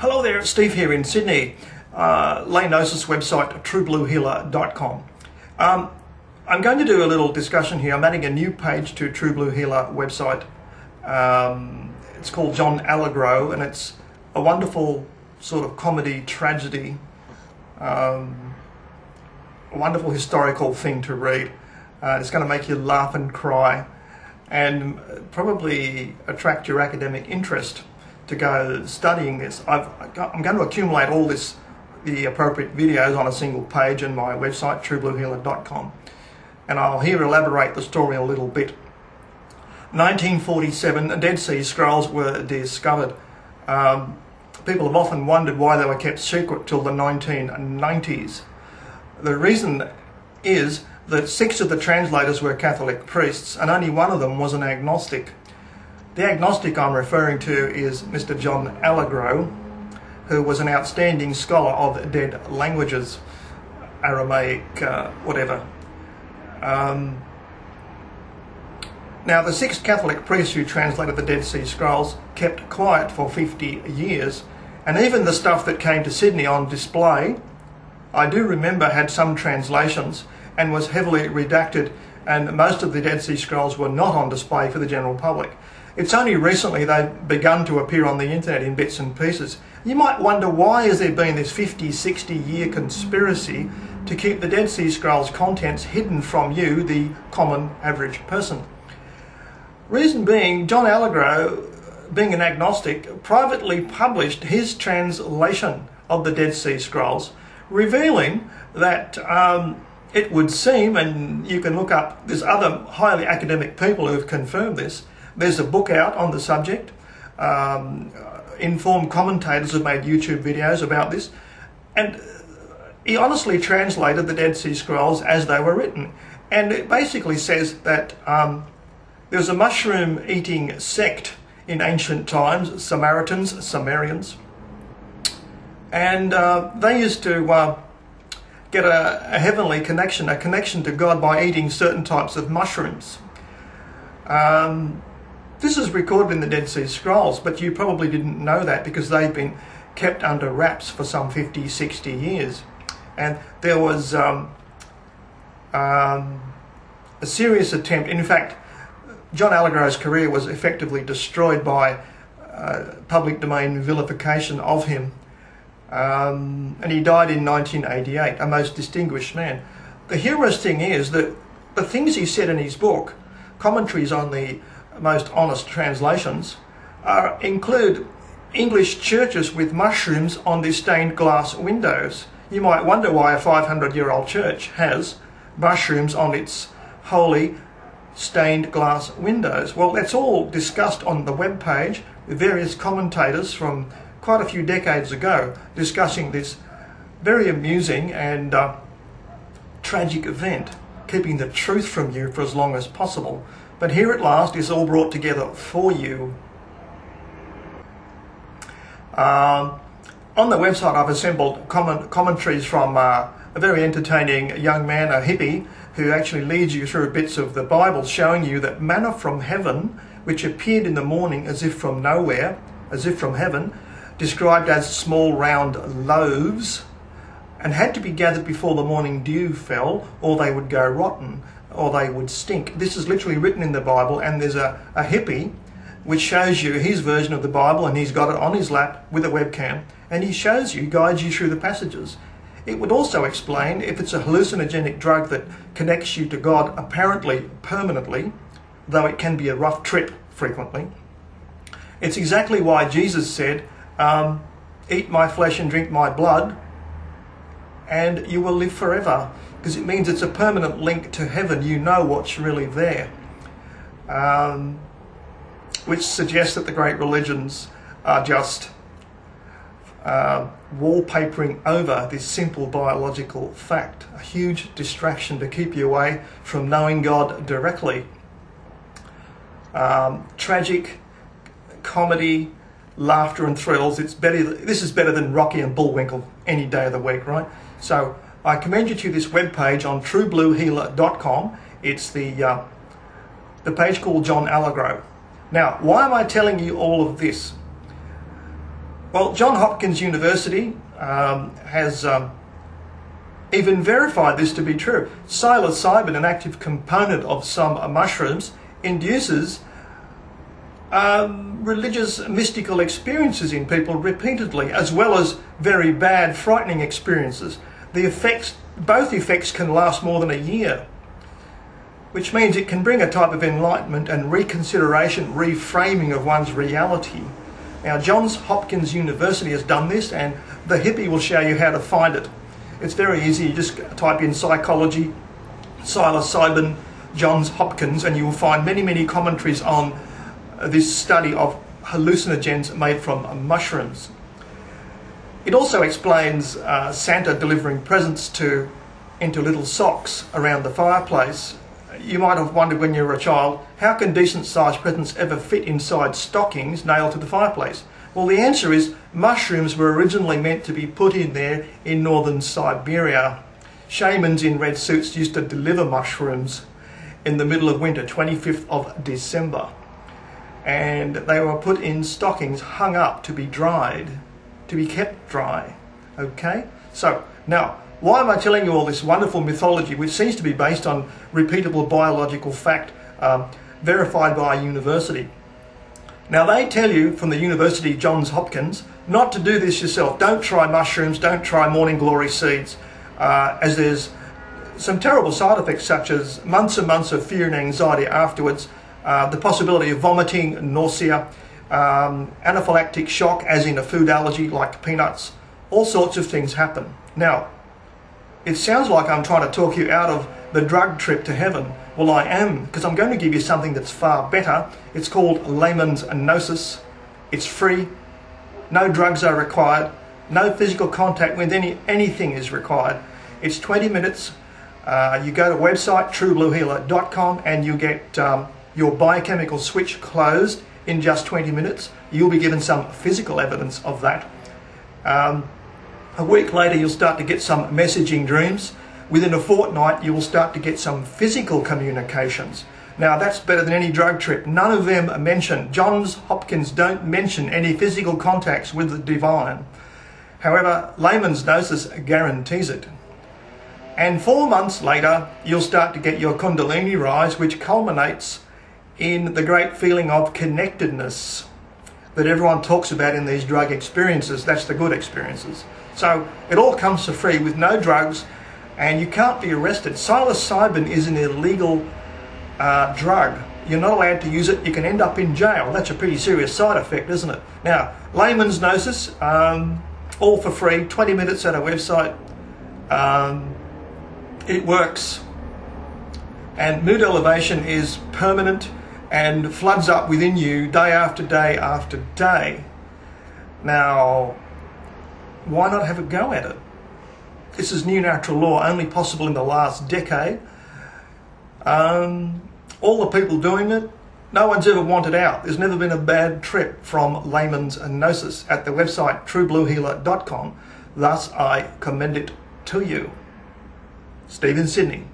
Hello there, Steve here in Sydney. Uh, Lay Gnosis website, truebluehealer.com. Um, I'm going to do a little discussion here. I'm adding a new page to True Blue Healer website. Um, it's called John Allegro, and it's a wonderful sort of comedy tragedy, um, a wonderful historical thing to read. Uh, it's going to make you laugh and cry, and probably attract your academic interest to go studying this. I've, I'm going to accumulate all this, the appropriate videos on a single page in my website, truebluehealer.com. And I'll here elaborate the story a little bit. 1947, Dead Sea Scrolls were discovered. Um, people have often wondered why they were kept secret till the 1990s. The reason is that six of the translators were Catholic priests, and only one of them was an agnostic. The agnostic I'm referring to is Mr. John Allegro, who was an outstanding scholar of dead languages, Aramaic, uh, whatever. Um, now, the six Catholic priests who translated the Dead Sea Scrolls kept quiet for 50 years, and even the stuff that came to Sydney on display, I do remember had some translations and was heavily redacted, and most of the Dead Sea Scrolls were not on display for the general public. It's only recently they've begun to appear on the internet in bits and pieces. You might wonder why has there been this 50, 60 year conspiracy to keep the Dead Sea Scrolls contents hidden from you, the common average person. Reason being, John Allegro, being an agnostic, privately published his translation of the Dead Sea Scrolls, revealing that um, it would seem, and you can look up, there's other highly academic people who have confirmed this, there's a book out on the subject. Um, informed commentators have made YouTube videos about this. And he honestly translated the Dead Sea Scrolls as they were written. And it basically says that um, there was a mushroom eating sect in ancient times, Samaritans, Sumerians. And uh, they used to uh, get a, a, heavenly connection, a connection to God by eating certain types of mushrooms. Um, this is recorded in the Dead Sea Scrolls, but you probably didn't know that because they've been kept under wraps for some 50, 60 years. And there was um, um, a serious attempt, in fact, John Allegro's career was effectively destroyed by uh, public domain vilification of him. Um, and he died in 1988, a most distinguished man. The humorous thing is that the things he said in his book, commentaries on the most honest translations, include English churches with mushrooms on their stained glass windows. You might wonder why a 500 year old church has mushrooms on its holy stained glass windows. Well, that's all discussed on the web page with various commentators from quite a few decades ago discussing this very amusing and uh, tragic event, keeping the truth from you for as long as possible. But here at last is all brought together for you. Um, on the website, I've assembled comment commentaries from uh, a very entertaining young man, a hippie, who actually leads you through bits of the Bible showing you that manna from heaven, which appeared in the morning as if from nowhere, as if from heaven, described as small round loaves, and had to be gathered before the morning dew fell, or they would go rotten or they would stink. This is literally written in the Bible, and there's a, a hippie which shows you his version of the Bible, and he's got it on his lap with a webcam, and he shows you, guides you through the passages. It would also explain if it's a hallucinogenic drug that connects you to God apparently permanently, though it can be a rough trip frequently. It's exactly why Jesus said, um, Eat my flesh and drink my blood, and you will live forever because it means it's a permanent link to heaven. You know what's really there. Um, which suggests that the great religions are just uh, wallpapering over this simple biological fact, a huge distraction to keep you away from knowing God directly. Um, tragic comedy, laughter, and thrills. It's better. This is better than Rocky and Bullwinkle any day of the week, right? So I commend you to this webpage on truebluehealer.com. It's the, uh, the page called John Allegro. Now, why am I telling you all of this? Well, John Hopkins University um, has um, even verified this to be true. Psilocybin, an active component of some mushrooms, induces um, religious mystical experiences in people repeatedly, as well as very bad, frightening experiences. The effects, both effects can last more than a year, which means it can bring a type of enlightenment and reconsideration, reframing of one's reality. Now, Johns Hopkins University has done this, and the hippie will show you how to find it. It's very easy. You just type in psychology, psilocybin, Johns Hopkins, and you will find many, many commentaries on this study of hallucinogens made from mushrooms. It also explains uh, Santa delivering presents to into little socks around the fireplace. You might have wondered when you were a child, how can decent sized presents ever fit inside stockings nailed to the fireplace? Well, the answer is mushrooms were originally meant to be put in there in northern Siberia. Shamans in red suits used to deliver mushrooms in the middle of winter, 25th of December. And they were put in stockings, hung up to be dried, to be kept dry. Okay? So, now, why am I telling you all this wonderful mythology, which seems to be based on repeatable biological fact um, verified by a university? Now, they tell you from the University Johns Hopkins not to do this yourself. Don't try mushrooms, don't try morning glory seeds, uh, as there's some terrible side effects, such as months and months of fear and anxiety afterwards, uh, the possibility of vomiting, nausea, um, anaphylactic shock, as in a food allergy like peanuts, all sorts of things happen. Now, it sounds like I'm trying to talk you out of the drug trip to heaven. Well, I am, because I'm going to give you something that's far better. It's called layman's Gnosis. It's free, no drugs are required, no physical contact with any anything is required. It's 20 minutes. Uh, you go to website truebluehealer.com and you get um, your biochemical switch closed in just 20 minutes. You'll be given some physical evidence of that. Um, a week later, you'll start to get some messaging dreams. Within a fortnight, you will start to get some physical communications. Now, that's better than any drug trip. None of them mention, Johns Hopkins don't mention any physical contacts with the divine. However, layman's Gnosis guarantees it. And four months later, you'll start to get your Kundalini rise, which culminates in the great feeling of connectedness that everyone talks about in these drug experiences. That's the good experiences. So it all comes for free with no drugs, and you can't be arrested. Psilocybin is an illegal uh, drug. You're not allowed to use it. You can end up in jail. That's a pretty serious side effect, isn't it? Now, layman's Gnosis, um, all for free, 20 minutes at our website. Um, it works. And mood elevation is permanent and floods up within you day after day after day. Now, why not have a go at it? This is new natural law, only possible in the last decade. Um, all the people doing it, no one's ever wanted out. There's never been a bad trip from layman's Gnosis at the website truebluehealer.com. Thus, I commend it to you. Stephen Sydney.